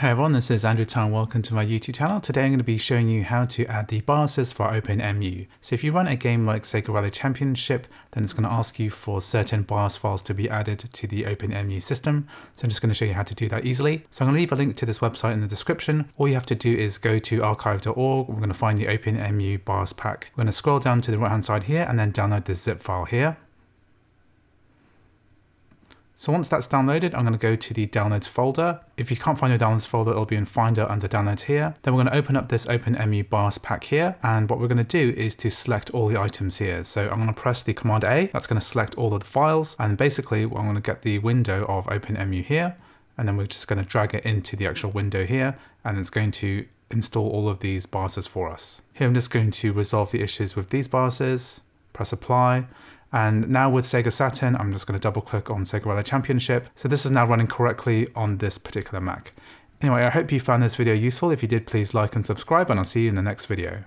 Hey everyone, this is Andrew Tsai. Welcome to my YouTube channel. Today I'm going to be showing you how to add the BIOSes for OpenEmu. So if you run a game like Sega Rally Championship, then it's going to ask you for certain BIOS files to be added to the OpenEmu system. So I'm just going to show you how to do that easily. So I'm going to leave a link to this website in the description. All you have to do is go to archive.org. We're going to find the OpenEmu BIOS pack. We're going to scroll down to the right hand side here and then download the zip file here. So once that's downloaded, I'm going to go to the downloads folder. If you can't find your downloads folder, it'll be in Finder under downloads here. Then we're going to open up this OpenEmu BIOS pack here. And what we're going to do is to select all the items here. So I'm going to press the Command A. That's going to select all of the files. And basically, I'm going to get the window of OpenEmu here. And then we're just going to drag it into the actual window here. And it's going to install all of these BIOSes for us. Here, I'm just going to resolve the issues with these BIOSes. Press apply. And now with Sega Saturn, I'm just going to double click on Sega Rally Championship. So this is now running correctly on this particular Mac. Anyway, I hope you found this video useful. If you did, please like and subscribe and I'll see you in the next video.